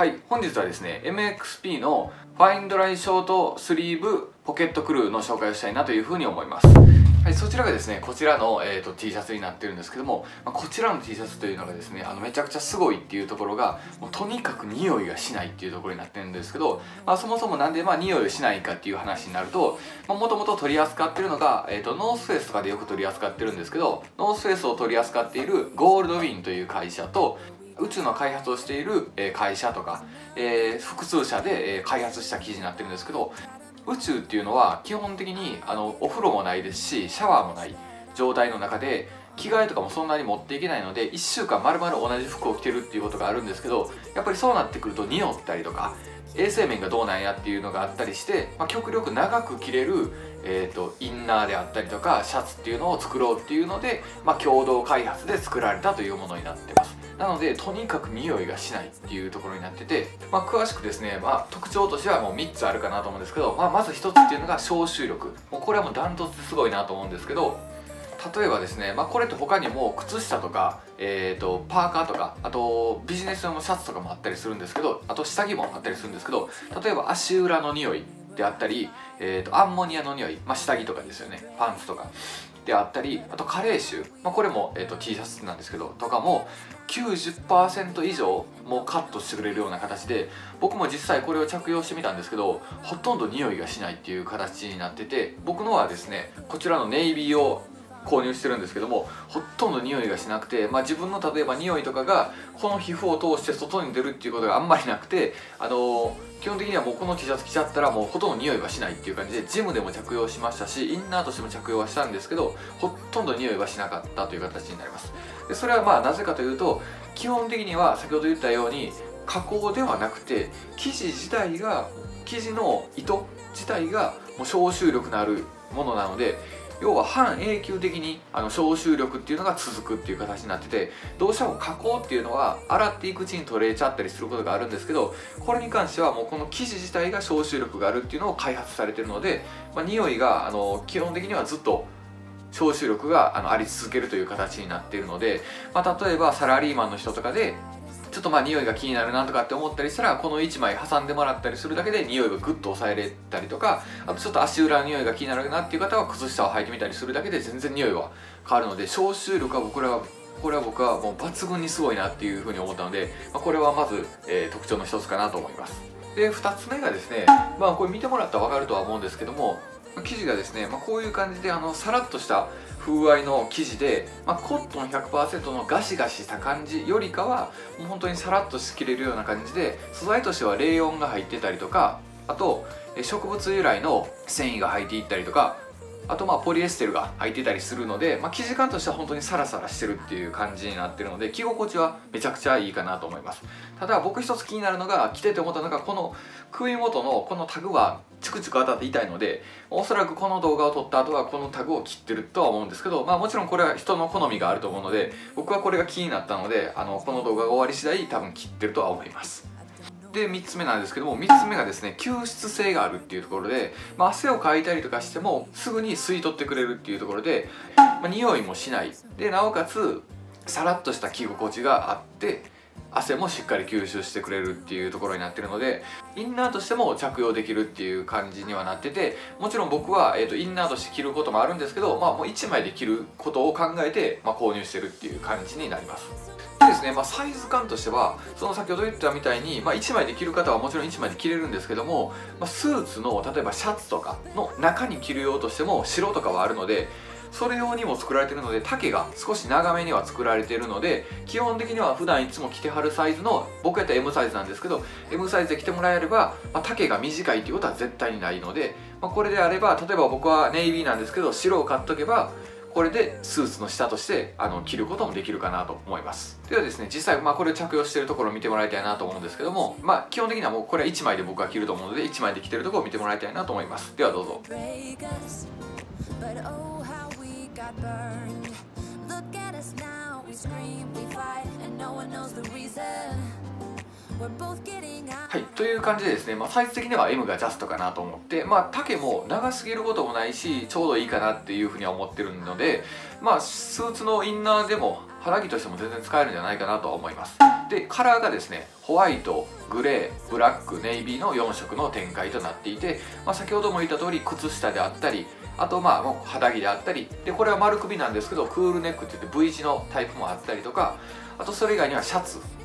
はい本日はですね MXP のファインドライショートスリーブポケットクルーの紹介をしたいなというふうに思います。はい、そちらがですねこちらの、えーと、T シャツになってるんですけども、まあ、こちらの T シャツというのがですねあのめちゃくちゃすごいっていうところがもうとにかく匂いがしないっていうところになってるんですけど、まあ、そもそもなんでまあ匂いをしないかっていう話になるともともと取り扱ってるのが、えーと、ノースフェイスとかでよく取り扱ってるんですけどノースフェイスを取り扱っているゴールドウィンという会社と宇宙の開発をしている会社とか、え、複数社で開発した記事になってるんですけど宇宙っていうのは基本的にあのお風呂もないですしシャワーもない状態の中で着替えとかもそんなに持っていけないので1週間まるまる同じ服を着てるっていうことがあるんですけどやっぱりそうなってくると匂ったりとか衛生面がどうなんやっていうのがあったりして、まあ、極力長く着れる、えーと、インナーであったりとかシャツっていうのを作ろうっていうので、まあ、共同開発で作られたというものになってます。なのでとにかく匂いがしないっていうところになってて、まあ、詳しくですね、まあ、特徴としてはもう3つあるかなと思うんですけど、まあ、まず1つっていうのが消臭力。もうこれはもうダントツですごいなと思うんですけど例えばですね、まあ、これって他にも靴下とか、えーと、パーカーとかあとビジネス用のシャツとかもあったりするんですけどあと下着もあったりするんですけど例えば足裏の匂いであったり、えーと、アンモニアの匂い、まあ、下着とかですよね。パンツとか。であったりあと加齢臭、まあ、これも、えーと、T シャツなんですけどとかも90%以上もうカットしてくれるような形で僕も実際これを着用してみたんですけどほとんど匂いがしないっていう形になってて僕のはですねこちらのネイビーを購入してるんですけどもほとんど匂いがしなくて、まあ、自分の例えば匂いとかがこの皮膚を通して外に出るっていうことがあんまりなくてあのー、基本的にはもうこの T シャツ着ちゃったらもうほとんど匂いはしないっていう感じでジムでも着用しましたしインナーとしても着用はしたんですけどほとんど匂いはしなかったという形になります。でそれはまあなぜかというと基本的には先ほど言ったように加工ではなくて生地自体が生地の糸自体がもう消臭力のあるものなので要は半永久的にあの消臭力っていうのが続くっていう形になっててどうしても加工っていうのは洗っていくうちに取れちゃったりすることがあるんですけどこれに関してはもうこの生地自体が消臭力があるっていうのを開発されてるので、まあ、匂いがあの基本的にはずっと消臭力があのあり続けるという形になっているので、まあ、例えばサラリーマンの人とかでちょっとまあ匂いが気になるなとかって思ったりしたらこの1枚挟んでもらったりするだけで匂いがグッと抑えれたりとかあとちょっと足裏の匂いが気になるなっていう方は靴下を履いてみたりするだけで全然匂いは変わるので消臭力は僕らはこれは僕はもう抜群にすごいなっていうふうに思ったので、まあ、これはまず、えー、特徴の一つかなと思います。で2つ目がですねまあこれ見てもらったら分かるとは思うんですけども生地がですね、まあ、こういう感じであのさらっとした風合いの生地で、まあ、コットン100%のガシガシした感じよりかはもう本当にさらっとしきれるような感じで素材としては冷温が入ってたりとかあと植物由来の繊維が入っていったりとかあとまあポリエステルが入ってたりするので、まあ、生地感としては本当にサラサラしてるっていう感じになってるので着心地はめちゃくちゃいいかなと思います。ただ僕一つ気になるのが着てて思ったのがこの首元のこのタグはチクチク当たって痛いのでおそらくこの動画を撮った後はこのタグを切ってるとは思うんですけどまあもちろんこれは人の好みがあると思うので僕はこれが気になったのであのこの動画が終わり次第多分切ってるとは思います。で3つ目なんですけども3つ目がですね吸湿性があるっていうところで、まあ、汗をかいたりとかしてもすぐに吸い取ってくれるっていうところで、まあ、匂いもしない。でなおかつさらっとした着心地があって汗もしっかり吸収してくれるっていうところになってるのでインナーとしても着用できるっていう感じにはなっててもちろん僕は、えーと、インナーとして着ることもあるんですけど、まあ、もう1枚で着ることを考えて、まあ、購入してるっていう感じになります。ですね、まあ、サイズ感としてはその先ほど言ったみたいに、まあ、1枚で着る方はもちろん1枚で着れるんですけども、まあ、スーツの例えばシャツとかの中に着る用としても白とかはあるのでそれ用にも作られてるので丈が少し長めには作られているので基本的には普段いつも着てはるサイズの僕やったら M サイズなんですけど M サイズで着てもらえれば、まあ、丈が短いっていうことは絶対にないので、まあ、これであれば例えば僕はネイビーなんですけど白を買っとけばこれでスーツの下としてあの着ることもできるかなと思います。ではですね実際まあこれを着用しているところを見てもらいたいなと思うんですけどもまあ基本的にはもうこれは1枚で僕は着ると思うので1枚で着てるところを見てもらいたいなと思います。ではどうぞ。はい。という感じでですね、まあ、サイズ的には M がジャストかなと思ってまあ丈も長すぎることもないしちょうどいいかなっていうふうには思ってるのでまあスーツのインナーでも肌着としても全然使えるんじゃないかなとは思います。でカラーがですねホワイトグレーブラックネイビーの4色の展開となっていて、まあ、先ほども言った通り靴下であったりあとまあ肌着であったりでこれは丸首なんですけどクールネックって言って V 字のタイプもあったりとかあとそれ以外にはシャツ。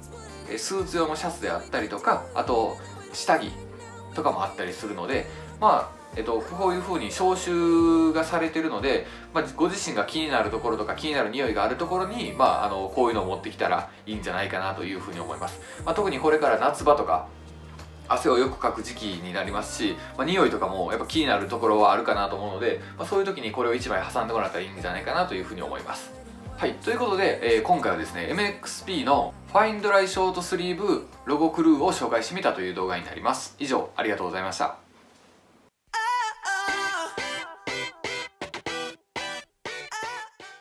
スーツ用のシャツであったりとかあと下着とかもあったりするのでまあえっと、こういう風に消臭がされてるので、まあ、ご自身が気になるところとか気になる匂いがあるところに、まあ、あのこういうのを持ってきたらいいんじゃないかなというふうに思います、まあ、特にこれから夏場とか汗をよくかく時期になりますし、まあ、匂いとかもやっぱ気になるところはあるかなと思うので、まあ、そういう時にこれを1枚挟んでもらったらいいんじゃないかなというふうに思います。はい、ということで、えー、今回はですね MXP のファインドライショートスリーブロゴクルーを紹介してみたという動画になります。以上ありがとうございました。